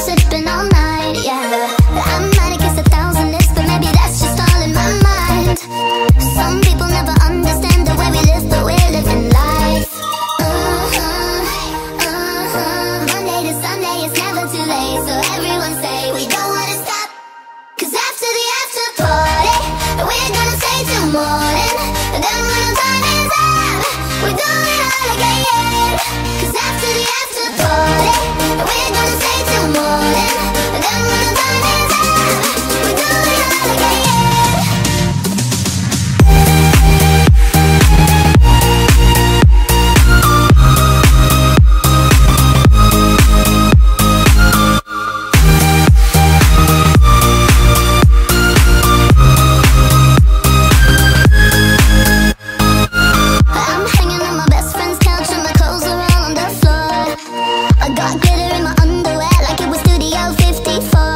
sipping all night, yeah. I a thousand lips, but maybe that's just all in my mind. Some people never understand the way we live, but we're living life. Uh-huh, uh-huh. Monday to Sunday, it's never too late, so everyone say we underwear like it was Studio 54